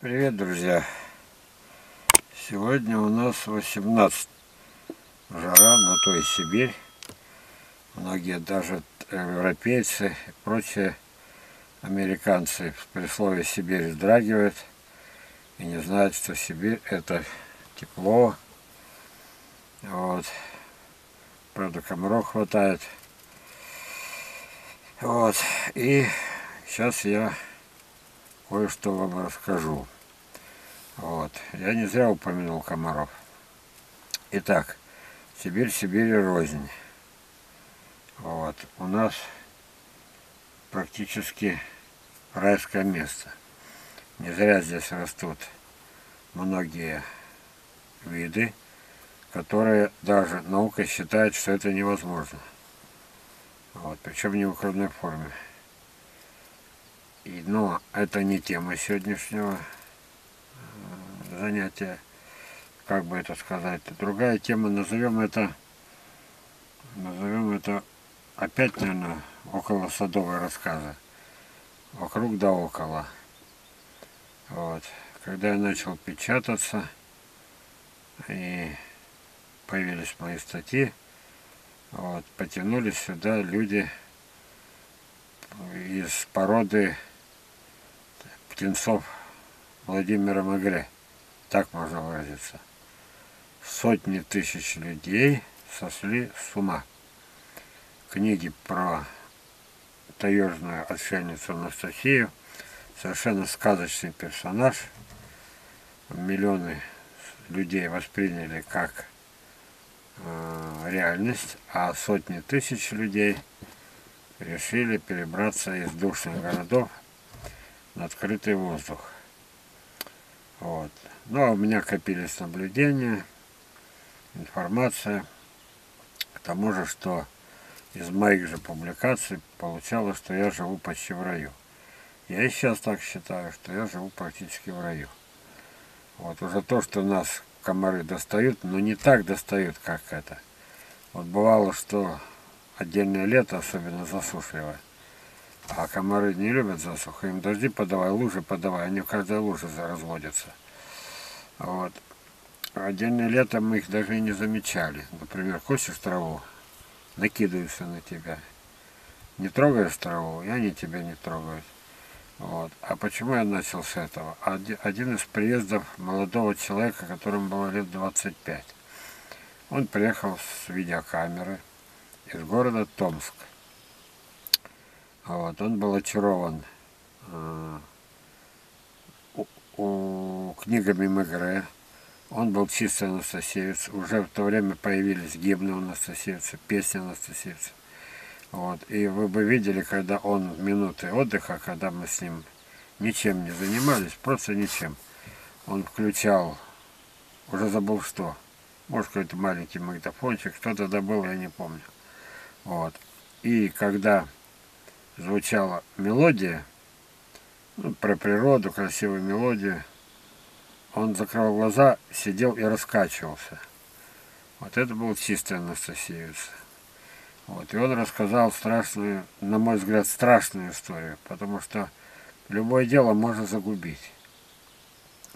Привет, друзья! Сегодня у нас 18 жара, на то и Сибирь. Многие даже европейцы и прочие американцы при слове Сибирь вздрагивают и не знают, что Сибирь это тепло. Вот. Правда, комаров хватает. Вот. И сейчас я кое-что вам расскажу. Вот. Я не зря упомянул комаров. Итак, Сибирь, Сибирь рознь. Вот. У нас практически райское место. Не зря здесь растут многие виды, которые даже наука считает, что это невозможно. Вот, причем не в укромной форме. Но это не тема сегодняшнего э, занятия. Как бы это сказать. Другая тема, назовем это, назовем это опять, наверное, около садовой рассказа. Вокруг да около. Вот. Когда я начал печататься, и появились мои статьи, вот, потянулись сюда люди из породы птенцов Владимира Магре. Так можно выразиться. Сотни тысяч людей сошли с ума. Книги про таежную отшельницу Анастасию. Совершенно сказочный персонаж. Миллионы людей восприняли как э, реальность, а сотни тысяч людей решили перебраться из душных городов на открытый воздух. Вот. Ну, а у меня копились наблюдения, информация. К тому же, что из моих же публикаций получалось, что я живу почти в раю. Я и сейчас так считаю, что я живу практически в раю. Вот уже то, что нас комары достают, но не так достают, как это. Вот бывало, что отдельное лето, особенно засушливое, а комары не любят засуху, им дожди подавай, лужи подавай, они в каждой луже разводятся. Вот. Отдельное лето мы их даже и не замечали. Например, косишь траву, накидываются на тебя. Не трогаешь траву, и они тебя не трогают. Вот. А почему я начал с этого? Один из приездов молодого человека, которому было лет 25. Он приехал с видеокамеры из города Томск. Вот. Он был очарован э, у, у, книгами Мегре. Он был чистый анастасиевец. Уже в то время появились гимны анастасиевца, песни анастасиевца. Вот. И вы бы видели, когда он в минуты отдыха, когда мы с ним ничем не занимались, просто ничем. Он включал, уже забыл что, может какой-то маленький магнитофончик, что тогда было, я не помню. Вот. И когда звучала мелодия, ну, про природу, красивую мелодию, он закрыл глаза, сидел и раскачивался. Вот это был чистый анастасиевец. Вот. И он рассказал страшную, на мой взгляд, страшную историю, потому что любое дело можно загубить.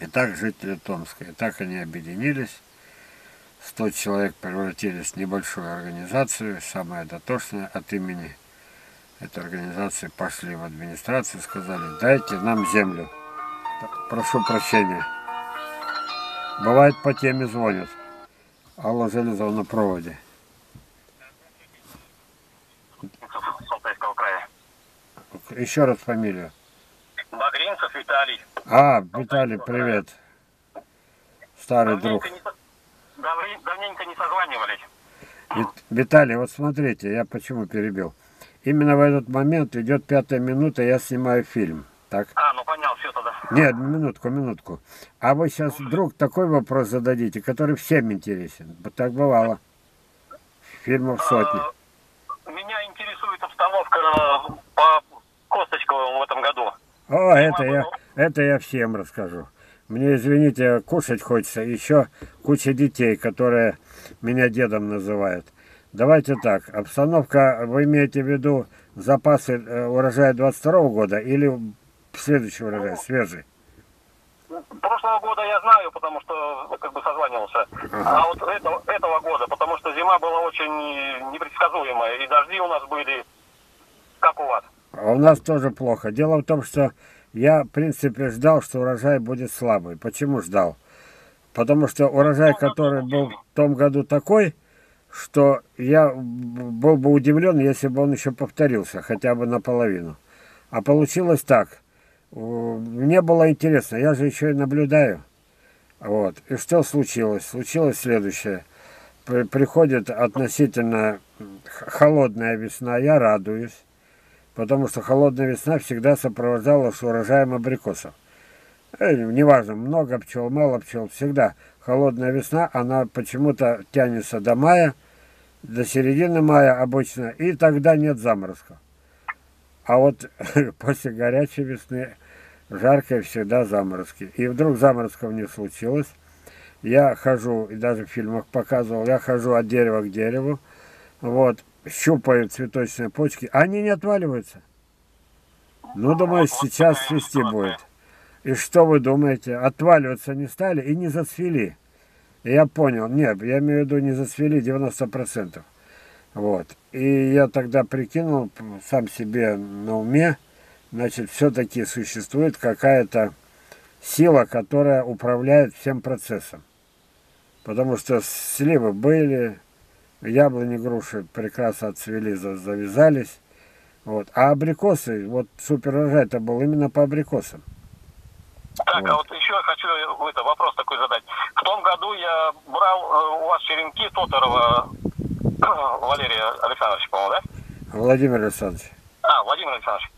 И так жители Томска, и так они объединились. 100 человек превратились в небольшую организацию, самая дотошная от имени этой организации пошли в администрацию, сказали, дайте нам землю. Прошу прощения. Бывает по теме звонят. Алла Железова на проводе. Еще раз фамилию. Багринцев Виталий. А, Виталий, привет. Старый давненько друг. Не, давненько не созванивались. Виталий, вот смотрите, я почему перебил. Именно в этот момент идет пятая минута, я снимаю фильм. Так? А, ну понял, все тогда. Нет, минутку, минутку. А вы сейчас вдруг такой вопрос зададите, который всем интересен. Вот так бывало. Фильмов сотни. А, меня интересует обстановка э, по Косточковым в этом году. О, это я, это я всем расскажу. Мне, извините, кушать хочется. Еще куча детей, которые меня дедом называют. Давайте так. Обстановка, вы имеете в виду запасы э, урожая 22 года или следующий урожай, свежий? прошлого года я знаю, потому что ну, как бы созванивался. Ага. А вот этого, этого года, потому что зима была очень непредсказуемая, и дожди у нас были, как у вас. А у нас тоже плохо. Дело в том, что я, в принципе, ждал, что урожай будет слабый. Почему ждал? Потому что урожай, который был в том году такой, что я был бы удивлен, если бы он еще повторился, хотя бы наполовину. А получилось так. Мне было интересно, я же еще и наблюдаю. Вот. И что случилось? Случилось следующее. При, приходит относительно холодная весна, я радуюсь, потому что холодная весна всегда сопровождалась урожаем абрикосов. Э, неважно, много пчел, мало пчел, всегда холодная весна, она почему-то тянется до мая, до середины мая обычно, и тогда нет заморозков. А вот после горячей весны жаркой всегда заморозки. И вдруг заморозков не случилось. Я хожу, и даже в фильмах показывал, я хожу от дерева к дереву, вот, щупаю цветочные почки, они не отваливаются. Ну, думаю, сейчас свести будет. И что вы думаете? Отваливаться не стали и не зацвели. Я понял, нет, я имею в виду не зацвели 90%. Вот. И я тогда прикинул сам себе на уме, значит, все-таки существует какая-то сила, которая управляет всем процессом. Потому что сливы были, яблони, груши прекрасно отцвели, завязались. Вот. А абрикосы, вот супер это был именно по абрикосам. Так, вот. а вот еще хочу это, вопрос такой задать. В том году я брал э, у вас черенки Тоторова Валерия Александровича, по-моему, да? Владимир Александрович. А, Владимир Александрович.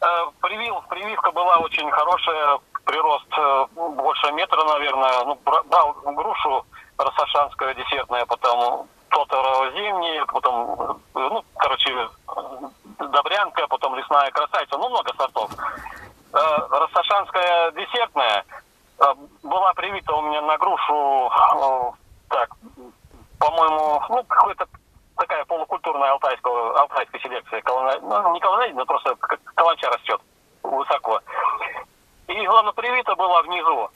Э, привил, прививка была очень хорошая, прирост э, больше метра, наверное. Ну, брал грушу рассашанская десертная, потом Тоторова зимняя, потом, э, ну, короче, Добрянка, потом лесная красавица, ну, много сортов. Рассашанская десертная была привита у меня на грушу, так, по-моему, ну, какой-то такая полукультурная алтайская, алтайская селекция. Колона, ну, не колонизм, просто каланча растет высоко. И, главное, привита была внизу,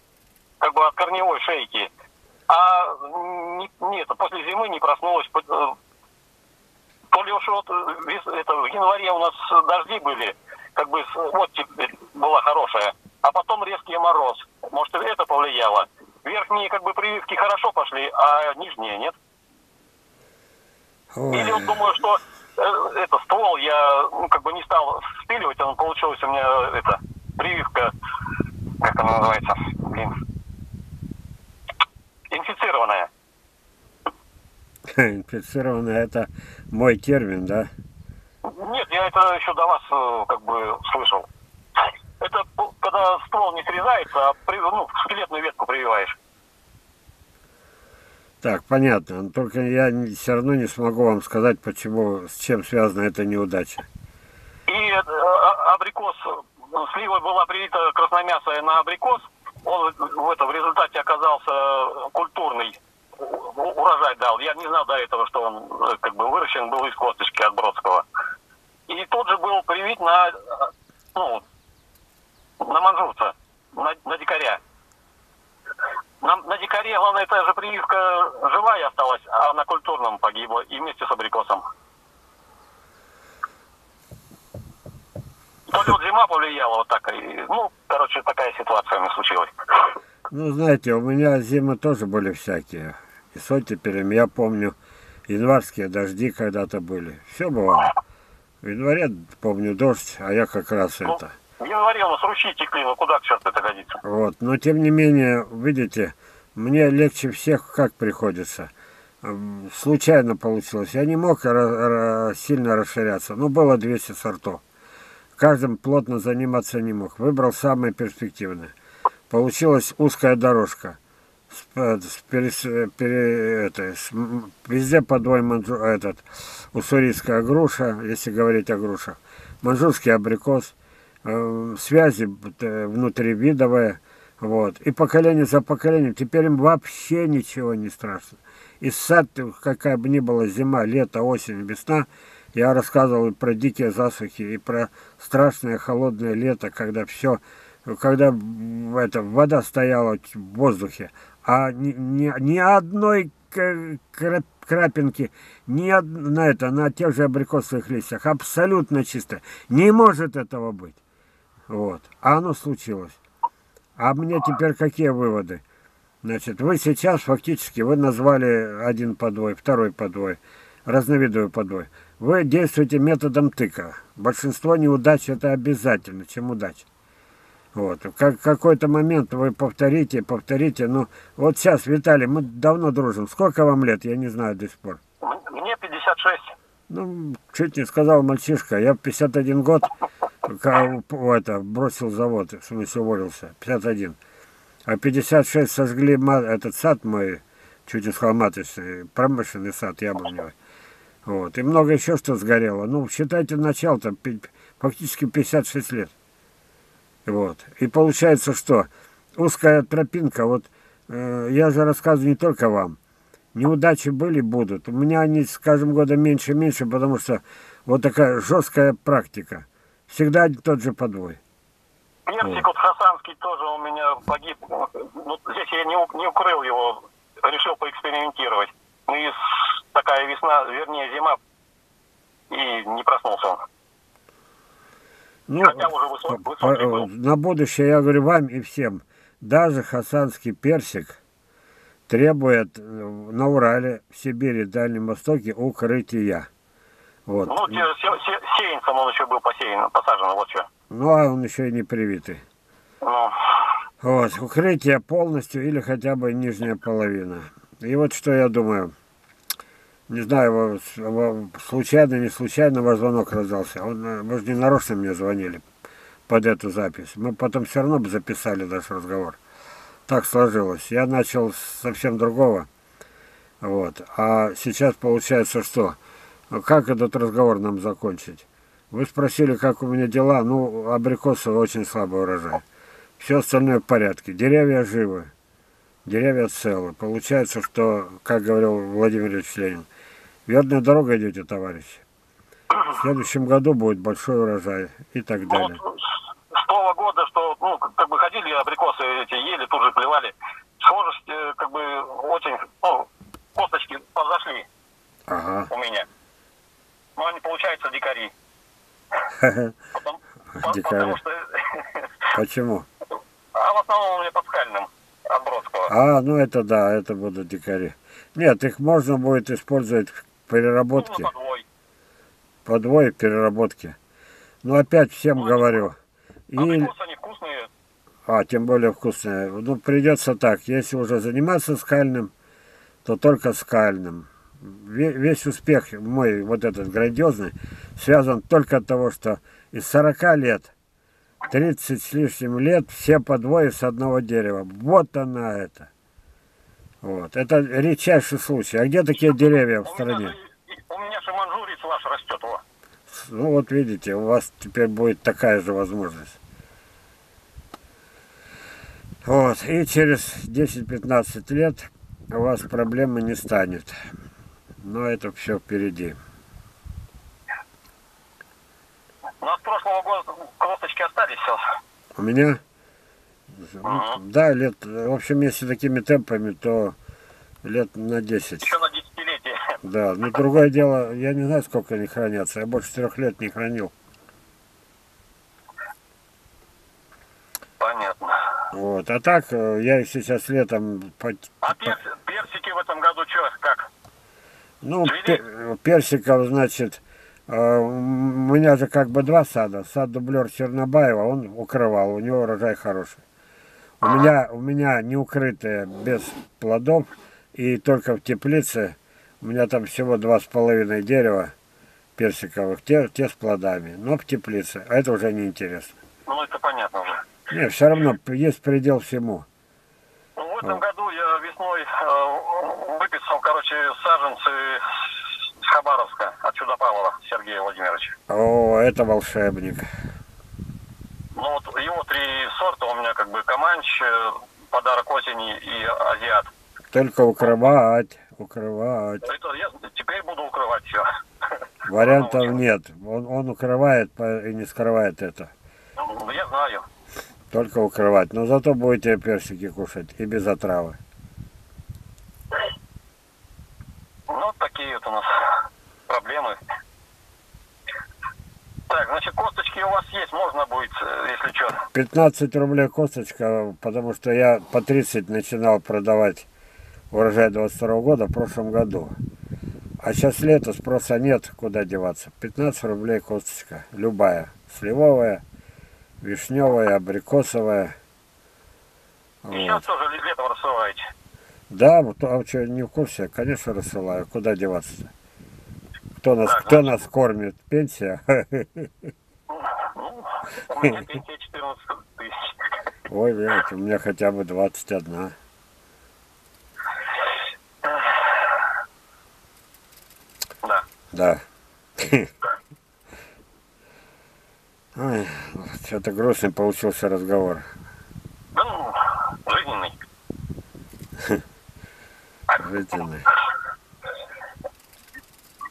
как бы от корневой шейки. А не, нет, после зимы не проснулась. Э, то ли уж вот э, это, в январе у нас дожди были, как бы вот была хорошая. А потом резкий мороз. Может, это повлияло. Верхние как бы прививки хорошо пошли, а нижние нет. Ой. Или вот думаю, что э, это ствол я ну, как бы не стал спиливать, он получилось у меня это прививка, как она называется, блин, инфицированная. Инфицированная это мой термин, да? Нет, я это еще до вас э, как бы слышал. Это когда ствол не срезается, а при, ну, скелетную ветку прививаешь. Так, понятно. Только я все равно не смогу вам сказать, почему, с чем связана эта неудача. И э, а, абрикос, ну, слива была привита красномясая на абрикос, он в, это, в результате оказался культурный, урожай дал. Я не знал до этого, что он э, как бы выращен был из косточки от Бродского. И тут же был привит на, ну, на манжурца, на, на дикаря. На, на дикаре, главное, эта же прививка живая осталась, культурном погибла и вместе с абрикосом. То ли вот зима повлияла вот так. Ну, короче, такая ситуация у меня случилась. Ну, знаете, у меня зимы тоже были всякие. И с оттепелем, я помню, январские дожди когда-то были. Все бывало. В январе, помню, дождь, а я как раз ну, это... В январе у нас ручьи текли, ну куда к черту это годится? Вот, но тем не менее, видите, мне легче всех как приходится. Случайно получилось. Я не мог сильно расширяться, но было 200 сортов. Каждым плотно заниматься не мог. Выбрал самое перспективное. Получилась узкая дорожка. С, с, перес, пере, это, с, везде подвой манжу, этот, уссурийская груша, если говорить о грушах. Манжурский абрикос – Э, связи э, внутривидовые, вот, и поколение за поколением, теперь им вообще ничего не страшно. И сад, какая бы ни была зима, лето, осень, весна, я рассказывал и про дикие засухи, и про страшное холодное лето, когда все когда это, вода стояла в воздухе, а ни, ни, ни одной крапинки, ни од- на это, на тех же абрикосовых листьях, абсолютно чисто. Не может этого быть. Вот. А оно случилось. А мне теперь какие выводы? Значит, вы сейчас фактически, вы назвали один подвой, второй подвой, разновидовый подвой. Вы действуете методом тыка. Большинство неудач это обязательно, чем удача. Вот. Как, какой-то момент вы повторите, повторите. Ну, вот сейчас, Виталий, мы давно дружим. Сколько вам лет? Я не знаю до сих пор. Мне 56. Ну, чуть не сказал мальчишка. Я в 51 год это, бросил завод, в смысле уволился. 51. А 56 сожгли этот сад мой, чуть не сказал маточный, промышленный сад яблоневый. Вот. И много еще что сгорело. Ну, считайте начало, там фактически 56 лет. Вот. И получается, что узкая тропинка, вот э, я же рассказываю не только вам. Неудачи были, будут. У меня они с каждым годом меньше и меньше, потому что вот такая жесткая практика. Всегда тот же подвой. Персик вот хасанский тоже у меня погиб. Ну, здесь я не, не укрыл его, решил поэкспериментировать. Ну и такая весна, вернее зима, и не проснулся он. Ну, Хотя уже высо- по- высокий по- был. на будущее я говорю вам и всем. Даже хасанский персик требует э, на Урале, в Сибири, Дальнем Востоке укрытия. Вот. Ну, сеянцем он еще был посеян, посажен, вот что. Ну, а он еще и не привитый. Ну, Вот, укрытие полностью или хотя бы нижняя половина. И вот что я думаю. Не знаю, случайно, не случайно ваш звонок раздался. Он, э, вы же не нарочно мне звонили под эту запись. Мы потом все равно бы записали наш разговор. Так сложилось. Я начал с совсем другого. Вот. А сейчас получается что? Как этот разговор нам закончить? Вы спросили, как у меня дела. Ну, абрикосовый очень слабый урожай. Все остальное в порядке. Деревья живы. Деревья целы. Получается, что, как говорил Владимир Ильич Ленин, верная дорога идете, товарищи. В следующем году будет большой урожай и так ну, далее. вот с того года, что, ну, как бы ходили абрикосы эти, ели, тут же плевали. Схожесть, э, как бы, очень, ну, косточки позашли Ага. у меня. Ну, они, получаются дикари. Потому что... Почему? А в основном у меня под скальным от Бродского. А, ну это да, это будут дикари. Нет, их можно будет использовать в Ну, переработке. на подвой. Подвой в переработке. Но опять всем Ну, говорю. И, Абрикосы, они вкусные. а, тем более вкусные. Ну, придется так. Если уже заниматься скальным, то только скальным. Ве- Весь успех мой, вот этот грандиозный, связан только от того, что из 40 лет, 30 с лишним лет, все подвои с одного дерева. Вот она это. Вот. Это редчайший случай. А где такие деревья в У меня, стране? у меня же манжурец ваш растет. Во. Ну вот видите, у вас теперь будет такая же возможность. Вот, и через 10-15 лет у вас проблемы не станет. Но это все впереди. У нас прошлого года косточки остались все. У меня, Ага. да, лет, в общем, если такими темпами, то лет на 10. Еще на десятилетие. Да, но другое дело, я не знаю, сколько они хранятся. Я больше трех лет не хранил. Понятно. Вот, а так, э, я их сейчас летом А перс- персики в этом году что, как? Ну, персиков, значит, э, у меня же как бы два сада. Сад дублер Чернобаева, он укрывал, у него урожай хороший. У меня, у меня не укрытые, без плодов, и только в теплице, у меня там всего два с половиной дерева персиковых, те, те с плодами, но в теплице, а это уже неинтересно. Ну, это понятно уже. Не, все равно есть предел всему. В этом году я весной э, выписал, короче, саженцы с Хабаровска от Чудопавлова Сергея Владимировича. О, это волшебник. Ну, вот его три сорта у меня как бы Каманч, э, Подарок осени и Азиат. Только укрывать, укрывать. Это я теперь буду укрывать все. Вариантов нет. Он, он укрывает и не скрывает это. Ну, я знаю. Только укрывать. Но зато будете персики кушать и без отравы. Ну, такие вот у нас проблемы. Так, значит, косточки у вас есть, можно будет, э, если что. 15 рублей косточка, потому что я по 30 начинал продавать урожай 22 года в прошлом году. А сейчас лето, спроса нет, куда деваться. 15 рублей косточка, любая. Сливовая, вишневая, абрикосовая. Сейчас Вот. тоже летом рассылаете. Да, вот, а что, не в курсе? Конечно, рассылаю. Куда деваться-то? Кто нас, Так, кто нас кормит? Пенсия? Ну, у меня пенсия 14 тысяч. Ой, блядь, у меня хотя бы 21. Да. Да. Ой, что-то грустный получился разговор. Да, ну, жизненный. Жизненный.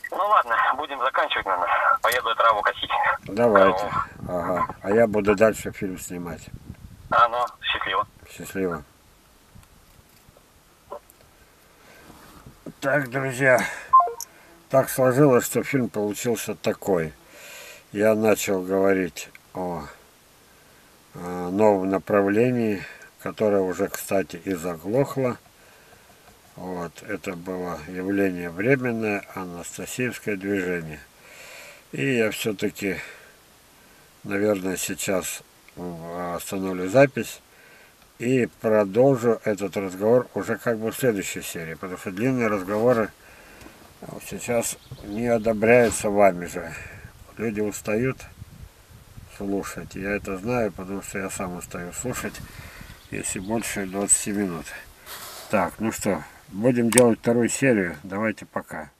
Ну ладно, будем заканчивать, наверное. Поеду траву косить. Давайте. Ага. А я буду дальше фильм снимать. А, ну, счастливо. Счастливо. Так, друзья, так сложилось, что фильм получился такой. Я начал говорить о, новом направлении, которое уже, кстати, и заглохло. Вот, это было явление временное, анастасиевское движение. И я все-таки, наверное, сейчас остановлю запись и продолжу этот разговор уже как бы в следующей серии, потому что длинные разговоры сейчас не одобряются вами же. Люди устают слушать. Я это знаю, потому что я сам устаю слушать, если больше 20 минут. Так, ну что, будем делать вторую серию. Давайте пока.